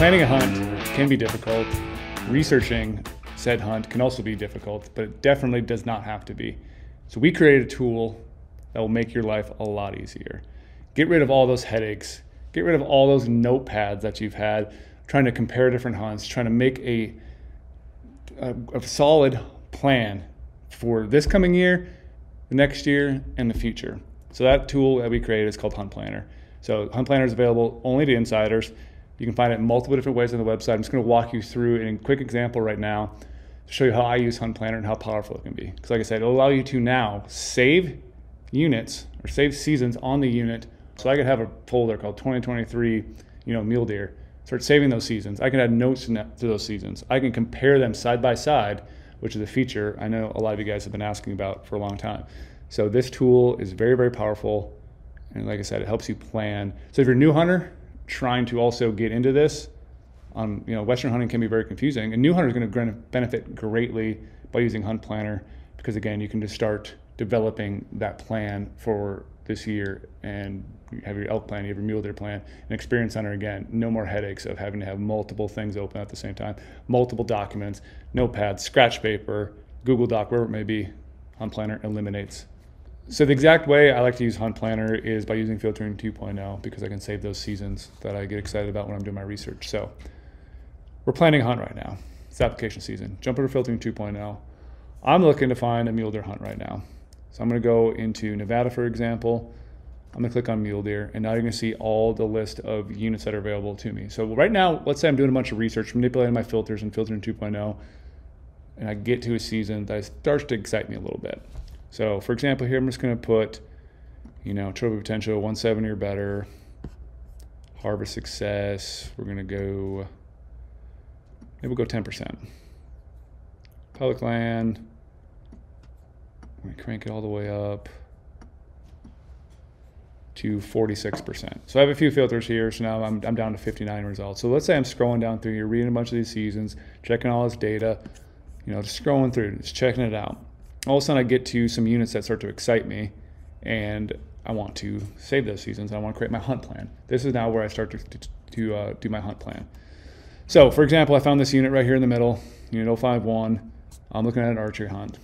Planning a hunt can be difficult. Researching said hunt can also be difficult, but it definitely does not have to be. So we created a tool that will make your life a lot easier. Get rid of all those headaches. Get rid of all those notepads that you've had trying to compare different hunts, trying to make a, a, a solid plan for this coming year, the next year, and the future. So that tool that we created is called Hunt Planner. So Hunt Planner is available only to insiders. You can find it multiple different ways on the website. I'm just going to walk you through in a quick example right now to show you how I use Hunt Planner and how powerful it can be. Because like I said, it'll allow you to now save units or save seasons on the unit. So I could have a folder called 2023, you know, mule deer. Start saving those seasons. I can add notes to those seasons. I can compare them side by side, which is a feature I know a lot of you guys have been asking about for a long time. So this tool is very, very powerful. And like I said, it helps you plan. So if you're a new hunter trying to also get into this, um, you know, Western hunting can be very confusing. A new hunter is going to benefit greatly by using Hunt Planner because again, you can just start developing that plan for this year and you have your elk plan, you have your mule deer plan, an experienced hunter again, no more headaches of having to have multiple things open at the same time, multiple documents, notepads, scratch paper, Google Doc, wherever it may be, Hunt Planner eliminates so the exact way I like to use Hunt Planner is by using Filtering 2.0 because I can save those seasons that I get excited about when I'm doing my research. So we're planning a hunt right now. It's application season. Jump over Filtering 2.0. I'm looking to find a mule deer hunt right now. So I'm going to go into Nevada, for example. I'm going to click on mule deer, and now you're going to see all the list of units that are available to me. So right now, let's say I'm doing a bunch of research, manipulating my filters and filtering 2.0, and I get to a season that starts to excite me a little bit. So for example, here I'm just going to put, you know, trophy potential 170 or better, harvest success. We're going to go, maybe we'll go 10%. Public land, to crank it all the way up to 46%. So I have a few filters here. So now I'm, I'm down to 59 results. So let's say I'm scrolling down through here, reading a bunch of these seasons, checking all this data, you know, just scrolling through, just checking it out all of a sudden I get to some units that start to excite me and I want to save those seasons. I want to create my hunt plan. This is now where I start to, to, to uh, do my hunt plan. So for example, I found this unit right here in the middle, unit 051. I'm looking at an archery hunt.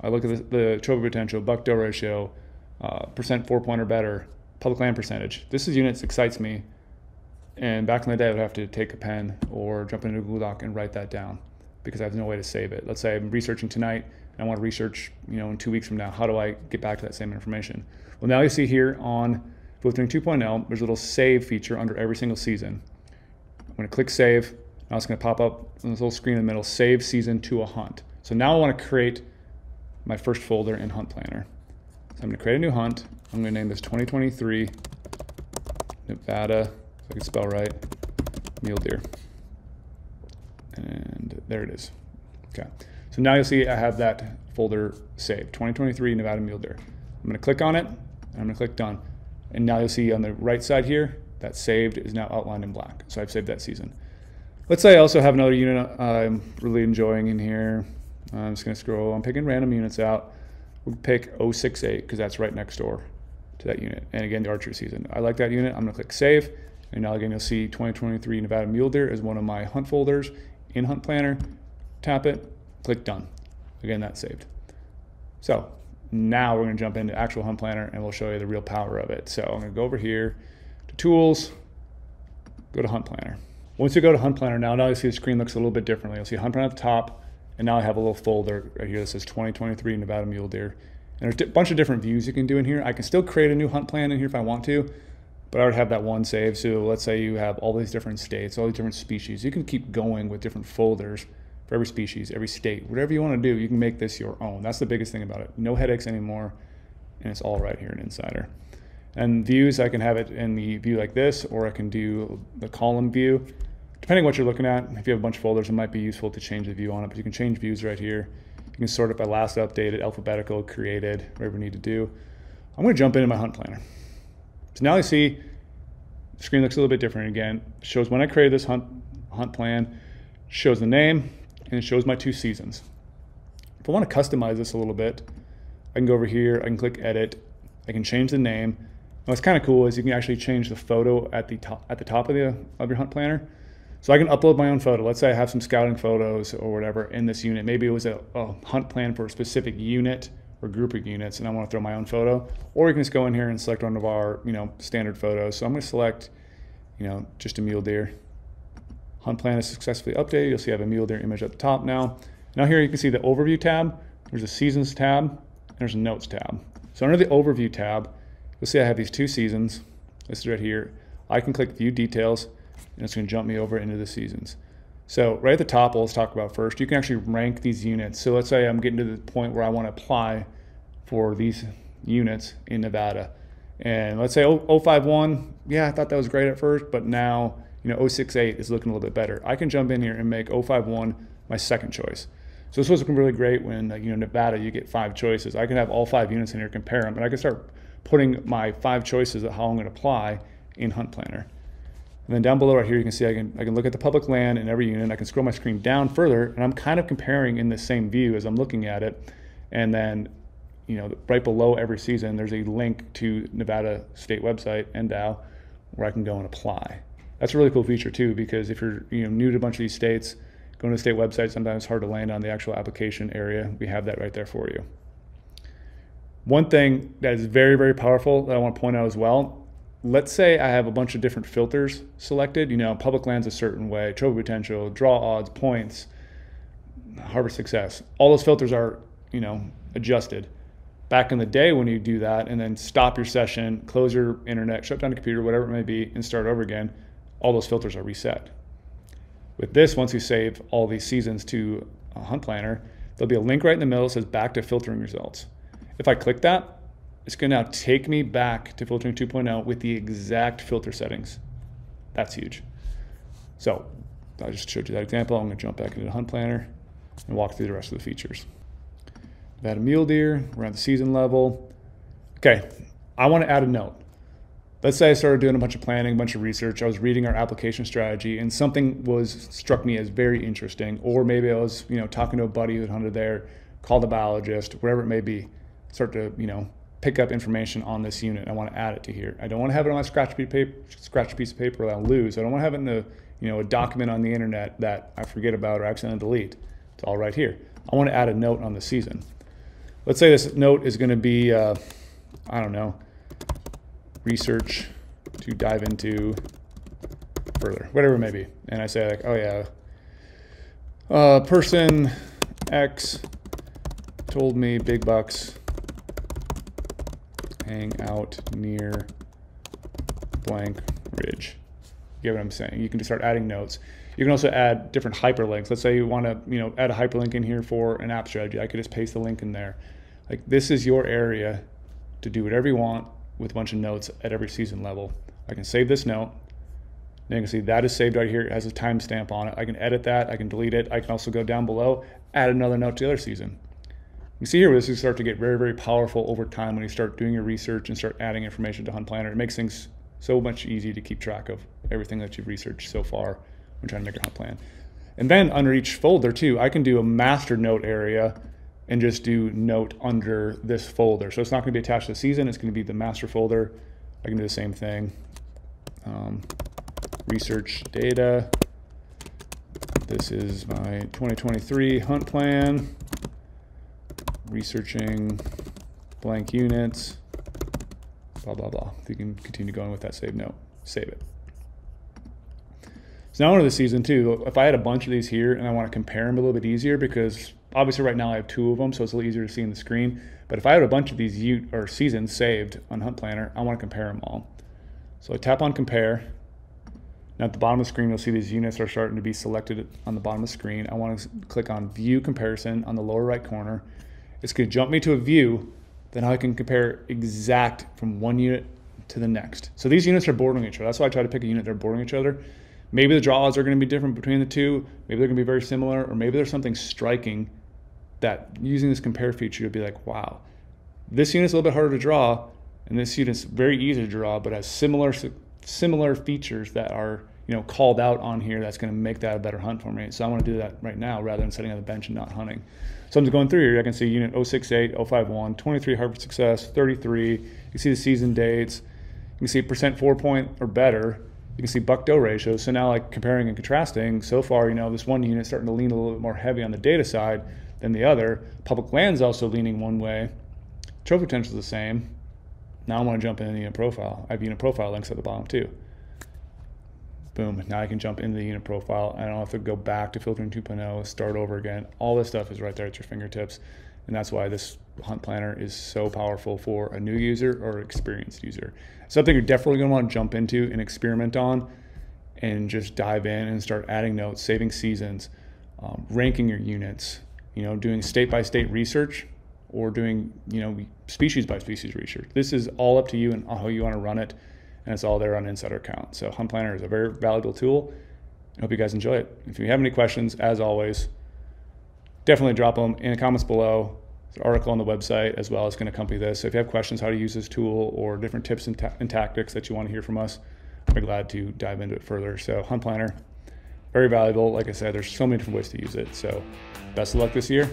I look at the, the trophy potential, buck doe ratio, uh, percent four point or better, public land percentage. This is units excites me. And back in the day, I would have to take a pen or jump into Google Doc and write that down because I have no way to save it. Let's say I'm researching tonight and I want to research, you know, in two weeks from now, how do I get back to that same information? Well, now you see here on Filtering 2.0, there's a little save feature under every single season. I'm going to click save. Now it's going to pop up on this little screen in the middle, save season to a hunt. So now I want to create my first folder in Hunt Planner. So I'm going to create a new hunt. I'm going to name this 2023 Nevada, if I can spell right, mule deer. And there it is. Okay. So now you'll see I have that folder saved, 2023 Nevada Mule Deer. I'm gonna click on it, and I'm gonna click done. And now you'll see on the right side here, that saved is now outlined in black. So I've saved that season. Let's say I also have another unit I'm really enjoying in here. I'm just gonna scroll, I'm picking random units out. We'll pick 068 because that's right next door to that unit. And again, the archery season. I like that unit, I'm gonna click save. And now again, you'll see 2023 Nevada Mule Deer as one of my hunt folders in Hunt Planner. Tap it, click done. Again, that's saved. So now we're gonna jump into actual hunt planner and we'll show you the real power of it. So I'm gonna go over here to tools, go to hunt planner. Once you go to hunt planner now, now you see the screen looks a little bit differently. You'll see hunt planner at the top, and now I have a little folder right here that says 2023 Nevada Mule Deer. And there's a bunch of different views you can do in here. I can still create a new hunt plan in here if I want to, but I would have that one save. So let's say you have all these different states, all these different species. You can keep going with different folders for every species, every state, whatever you want to do, you can make this your own. That's the biggest thing about it. No headaches anymore, and it's all right here in Insider. And views, I can have it in the view like this, or I can do the column view. Depending what you're looking at, if you have a bunch of folders, it might be useful to change the view on it, but you can change views right here. You can sort it by last updated, alphabetical, created, whatever you need to do. I'm gonna jump into my hunt planner. So now you see screen looks a little bit different again. Shows when I created this hunt, hunt plan, shows the name, and it shows my two seasons. If I want to customize this a little bit, I can go over here, I can click edit, I can change the name. And what's kind of cool is you can actually change the photo at the top at the top of the of your hunt planner. So I can upload my own photo. Let's say I have some scouting photos or whatever in this unit. Maybe it was a, a hunt plan for a specific unit or group of units and I want to throw my own photo. Or you can just go in here and select one of our, you know, standard photos. So I'm going to select, you know, just a mule deer. Hunt plan is successfully updated. You'll see I have a mule deer image at the top now. Now here you can see the overview tab. There's a seasons tab. And there's a notes tab. So under the overview tab, you'll see I have these two seasons listed right here. I can click view details and it's going to jump me over into the seasons. So right at the top, let's talk about first, you can actually rank these units. So let's say I'm getting to the point where I want to apply for these units in Nevada. And let's say 051, yeah, I thought that was great at first, but now, you know, 068 is looking a little bit better. I can jump in here and make 051 my second choice. So this was looking really great when, you know, Nevada, you get five choices. I can have all five units in here, compare them, and I can start putting my five choices of how I'm going to apply in Hunt Planner. And then down below right here, you can see I can, I can look at the public land in every unit. I can scroll my screen down further, and I'm kind of comparing in the same view as I'm looking at it. And then, you know, right below every season, there's a link to Nevada state website, NDOW, where I can go and apply. That's a really cool feature too, because if you're you know new to a bunch of these states, going to the state website, sometimes hard to land on the actual application area. We have that right there for you. One thing that is very, very powerful that I want to point out as well let's say I have a bunch of different filters selected, you know, public lands a certain way, trophy potential, draw odds, points, harvest success. All those filters are, you know, adjusted. Back in the day when you do that and then stop your session, close your internet, shut down the computer, whatever it may be, and start over again, all those filters are reset. With this, once you save all these seasons to a hunt planner, there'll be a link right in the middle that says back to filtering results. If I click that, it's going to now take me back to filtering 2.0 with the exact filter settings. That's huge. So I just showed you that example. I'm going to jump back into the hunt planner and walk through the rest of the features. I've had a mule deer. We're the season level. Okay, I want to add a note. Let's say I started doing a bunch of planning, a bunch of research. I was reading our application strategy, and something was struck me as very interesting. Or maybe I was, you know, talking to a buddy who hunted there, called a biologist, wherever it may be. Start to, you know, pick up information on this unit. I want to add it to here. I don't want to have it on my scratch piece of paper, scratch piece of paper that I'll lose. I don't want to have it in the, you know, a document on the internet that I forget about or accidentally delete. It's all right here. I want to add a note on the season. Let's say this note is going to be, uh, I don't know, research to dive into further, whatever it may be. And I say like, oh yeah, uh, person X told me big bucks hang out near blank ridge. You get what I'm saying? You can just start adding notes. You can also add different hyperlinks. Let's say you want to, you know, add a hyperlink in here for an app strategy. I could just paste the link in there. Like this is your area to do whatever you want with a bunch of notes at every season level. I can save this note. Then you can see that is saved right here. It has a timestamp on it. I can edit that. I can delete it. I can also go down below, add another note to the other season. You see here, this is start to get very, very powerful over time when you start doing your research and start adding information to Hunt Planner. It makes things so much easier to keep track of everything that you've researched so far when trying to make a hunt plan. And then under each folder too, I can do a master note area and just do note under this folder. So it's not going to be attached to the season. It's going to be the master folder. I can do the same thing. Um, research data. This is my 2023 hunt plan researching blank units, blah, blah, blah. You can continue going with that save note, save it. So now into the season two, if I had a bunch of these here and I want to compare them a little bit easier because obviously right now I have two of them, so it's a little easier to see in the screen. But if I had a bunch of these u- or seasons saved on Hunt Planner, I want to compare them all. So I tap on compare. Now at the bottom of the screen, you'll see these units are starting to be selected on the bottom of the screen. I want to click on view comparison on the lower right corner it's going to jump me to a view then I can compare exact from one unit to the next. So these units are bordering each other. That's why I try to pick a unit that are bordering each other. Maybe the draws are going to be different between the two. Maybe they're going to be very similar, or maybe there's something striking that using this compare feature, you'll be like, wow, this unit's a little bit harder to draw, and this unit's very easy to draw, but has similar similar features that are you know called out on here. That's going to make that a better hunt for me. So I want to do that right now rather than sitting on the bench and not hunting. So I'm just going through here. I can see unit 068, 051, 23 harvest success, 33. You can see the season dates. You can see percent four point or better. you can see buck doe ratios. So now, like comparing and contrasting, so far, you know, this one unit starting to lean a little bit more heavy on the data side than the other. Public land's also leaning one way. Trophy potential is the same. Now I want to jump into the unit profile. I have unit profile links at the bottom too. Boom. Now I can jump into the unit profile. I don't have to go back to filtering 2.0, start over again. All this stuff is right there at your fingertips. And that's why this hunt planner is so powerful for a new user or experienced user. Something you're definitely going to want to jump into and experiment on and just dive in and start adding notes, saving seasons, um, ranking your units, you know, doing state by state research or doing, you know, species by species research. This is all up to you and how you want to run it. And it's all there on Insider Account. So Hunt Planner is a very valuable tool. I hope you guys enjoy it. If you have any questions, as always, definitely drop them in the comments below. There's an article on the website as well as going to accompany this. So if you have questions how to use this tool or different tips and, ta- and tactics that you want to hear from us, I'd be glad to dive into it further. So Hunt Planner, very valuable. Like I said, there's so many different ways to use it. So best of luck this year.